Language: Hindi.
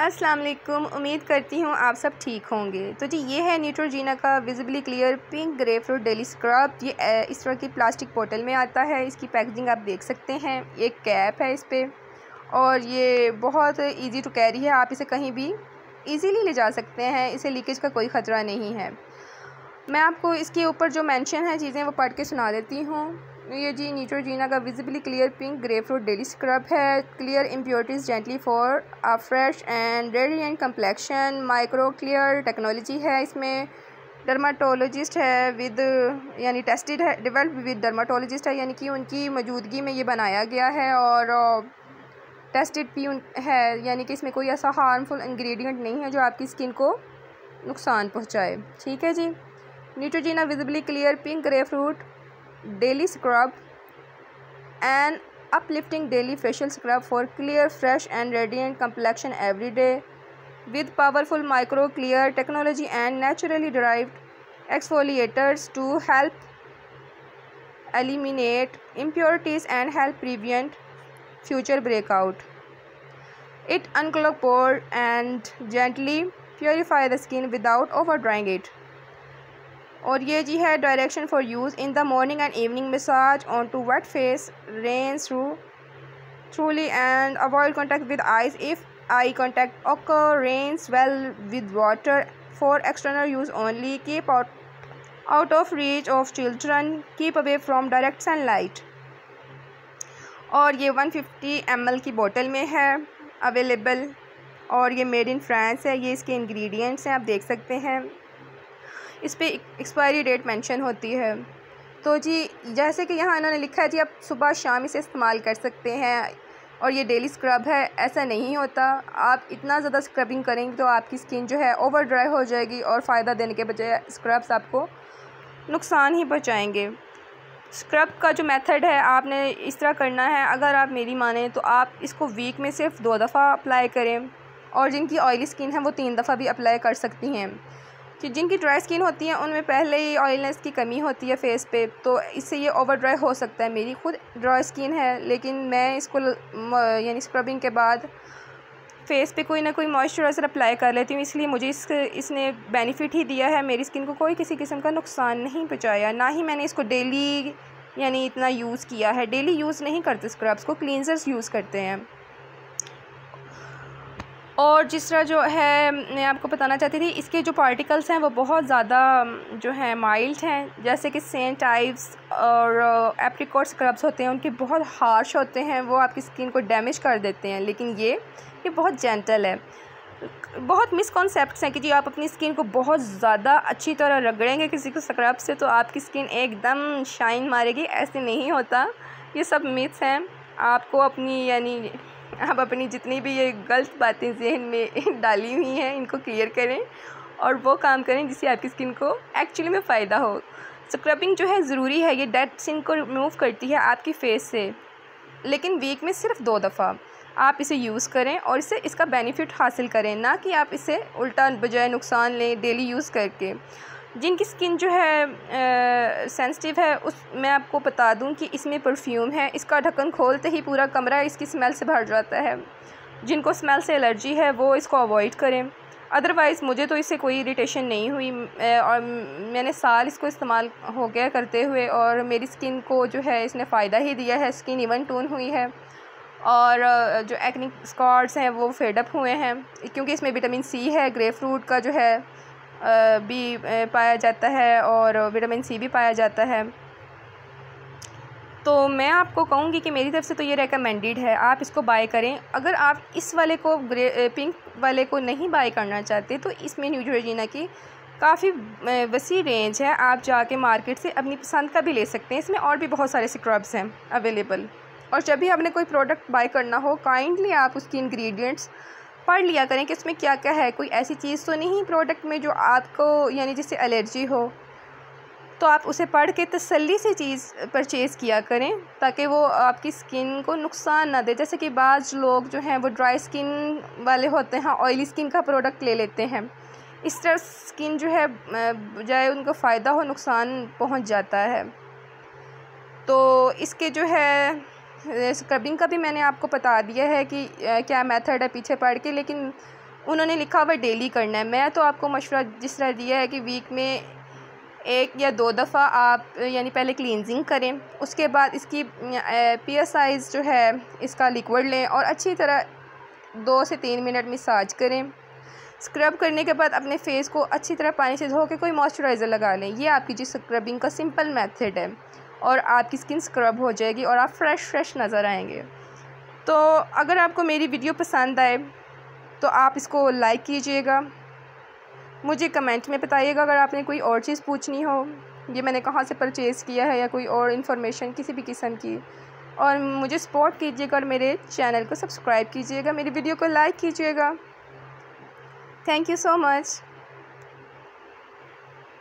अस्सलाम वालेकुम उम्मीद करती हूँ आप सब ठीक होंगे। तो जी, ये है न्यूट्रोजीना का visibly clear pink grapefruit daily scrub ये इस तरह की प्लास्टिक बोतल में आता है। इसकी पैकेजिंग आप देख सकते हैं। एक कैप है इस पर और ये बहुत इजी टू कैरी है। आप इसे कहीं भी इजीली ले जा सकते हैं। इसे लीकेज का कोई ख़तरा नहीं है। मैं आपको इसके ऊपर जो मेंशन है चीज़ें, वो पढ़ के सुना देती हूँ। ये जी नीट्रोजीना का visibly clear pink grapefruit daily scrub है। Clear impurities gently for a fresh and radiant complexion micro clear technology है इसमें। डर्माटोलॉजिस्ट है विद यानी टेस्टेड है डिवेल्प विद डर्माटोलॉजिस्ट है, यानी कि उनकी मौजूदगी में ये बनाया गया है और टेस्टेड भी है, यानी कि इसमें कोई ऐसा हार्मफुल इंग्रेडिएंट नहीं है जो आपकी स्किन को नुकसान पहुँचाए। ठीक है जी? Neutrogena visibly clear pink grapefruit daily scrub an uplifting daily facial scrub for clear fresh and radiant complexion every day. With powerful micro clear technology and naturally derived exfoliators to help eliminate impurities and help prevent future breakout. It unclog pore and gently purify the skin without over drying it और ये जी है direction for use in the morning and evening massage on to wet face rinse through thoroughly and avoid contact with eyes if eye contact occur. Rains well with water for external use only, keep out out of reach of children. Keep away direct sunlight. और ये 150 फिफ्टी की बोतल में है अवेलेबल और ये मेड इन फ्रांस है, ये इसके इंग्रेडिएंट्स हैं, आप देख सकते हैं। इस पर एक्सपायरी डेट मेंशन होती है। तो जी, जैसे कि यहाँ इन्होंने लिखा है, जी, आप सुबह शाम इसे इस्तेमाल कर सकते हैं और ये डेली स्क्रब है, ऐसा नहीं होता। आप इतना ज़्यादा स्क्रबिंग करेंगे तो आपकी स्किन जो है ओवर ड्राई हो जाएगी और फ़ायदा देने के बजाय स्क्रब्स आपको नुकसान ही पहुँचाएँगे। स्क्रब का जो मेथड है, आपने इस तरह करना है, अगर आप मेरी माने तो आप इसको वीक में सिर्फ़ दो दफ़ा अप्लाई करें और जिनकी ऑयली स्किन है वो तीन दफ़ा भी अप्लाई कर सकती हैं। कि जिनकी ड्राई स्किन होती है, उनमें पहले ही ऑयलनेस की कमी होती है फेस पे तो इससे ये ओवर ड्राई हो सकता है मेरी। खुद ड्राई स्किन है, लेकिन मैं इसको यानी स्क्रबिंग के बाद फेस पे कोई ना कोई मॉइस्चराइज़र अप्लाई कर लेती हूँ, इसलिए मुझे इस इसने बेनिफिट ही दिया है। मेरी स्किन को कोई किसी किस्म का नुकसान नहीं पहुँचाया, ना ही मैंने इसको डेली यानी इतना यूज़ किया है। डेली यूज़ नहीं करते स्क्रब्स को क्लीनजर्स यूज़ करते हैं। और जिस तरह जो है, मैं आपको बताना चाहती थी, इसके जो पार्टिकल्स हैं, वो बहुत ज़्यादा, जो है माइल्ड हैं। जैसे कि सेंट टाइप्स और एप्रिकॉट स्क्रब्स होते हैं, उनके बहुत हार्श होते हैं, वो आपकी स्किन को डैमेज कर देते हैं। लेकिन ये ये बहुत जेंटल है। बहुत मिसकॉन्सेप्ट हैं कि जी आप अपनी स्किन को बहुत ज़्यादा अच्छी तरह रगड़ेंगे किसी को स्क्रब से तो आपकी स्किन एकदम शाइन मारेगी। ऐसे नहीं होता। ये सब मिथ्स हैं। आपको अपनी, यानी आप अपनी जितनी भी ये गलत बातें जहन में डाली हुई हैं, इनको क्लियर करें और वो काम करें जिससे आपकी स्किन को एक्चुअली में फ़ायदा हो। स्क्रबिंग जो है ज़रूरी है, ये डेड स्किन को रिमूव करती है आपकी फेस से। लेकिन वीक में सिर्फ़ दो दफ़ा आप इसे यूज़ करें और इसे इसका बेनिफिट हासिल करें, ना कि आप इसे उल्टा बजाय नुकसान लें डेली यूज़ करके। जिनकी स्किन जो है सेंसिटिव है, उस, मैं आपको बता दूँ कि इसमें परफ्यूम है, इसका ढक्कन खोलते ही पूरा कमरा इसकी स्मेल से भर जाता है। जिनको स्मेल से एलर्जी है, वो इसको अवॉइड करें। अदरवाइज़ मुझे तो इससे कोई इरीटेशन नहीं हुई। और मैंने साल इसको इस्तेमाल हो गया करते हुए और मेरी स्किन को जो है, इसने फ़ायदा ही दिया है। स्किन इवन टून हुई है। और जो एक्निक स्कॉट्स हैं, वो फेडअप हुए हैं। क्योंकि इसमें विटामिन सी है ग्रे फ्रूट का जो है भी पाया जाता है और विटामिन सी भी पाया जाता है। तो मैं आपको कहूँगी कि मेरी तरफ़ से तो ये रेकमेंडेड है, आप इसको बाय करें। अगर आप इस वाले को ग्रे पिंक वाले को नहीं बाय करना चाहते तो इसमें न्यूट्रोजीना की काफ़ी वसी रेंज है। आप जाके मार्केट से अपनी पसंद का भी ले सकते हैं। इसमें और भी बहुत सारे स्क्रब्स हैं अवेलेबल और जब भी आपने कोई प्रोडक्ट बाय करना हो काइंडली आप उसकी इंग्रेडिएंट्स पढ़ लिया करें कि इसमें क्या क्या है। कोई ऐसी चीज़ तो नहीं प्रोडक्ट में जो आपको, यानी जिससे एलर्जी हो। तो आप उसे पढ़ के तसल्ली से चीज़ परचेज़ किया करें, ताकि वो आपकी स्किन को नुकसान ना दे। जैसे कि बाज़ लोग जो हैं, वो ड्राई स्किन वाले होते हैं ऑयली स्किन का प्रोडक्ट ले लेते हैं। इस तरह स्किन जो है, बजाय उनको फ़ायदा हो, नुकसान पहुँच जाता है। तो इसके जो है स्क्रबिंग का भी मैंने आपको बता दिया है कि क्या मेथड है पीछे पढ़ के, लेकिन उन्होंने लिखा हुआ डेली करना है। मैं तो आपको मशवरा जिस तरह दिया है कि वीक में एक या दो दफ़ा आप, यानी पहले क्लिनजिंग करें, उसके बाद इसकी पी साइज़ जो है, इसका लिक्विड लें और अच्छी तरह दो से तीन मिनट मसाज करें। स्क्रब करने के बाद अपने फेस को अच्छी तरह पानी से धो के कोई मॉइस्चराइज़र लगा लें। ये आपकी जी स्क्रबिंग का सिंपल मेथड है। और आपकी स्किन स्क्रब हो जाएगी और आप फ्रेश फ्रेश नज़र आएँगे। तो अगर आपको मेरी वीडियो पसंद आए तो आप इसको लाइक कीजिएगा। मुझे कमेंट में बताइएगा अगर आपने कोई और चीज़ पूछनी हो। ये मैंने कहाँ से परचेज़ किया है या कोई और इन्फॉर्मेशन किसी भी किस्म की। और मुझे सपोर्ट कीजिएगा और मेरे चैनल को सब्सक्राइब कीजिएगा। मेरी वीडियो को लाइक कीजिएगा। Thank you so much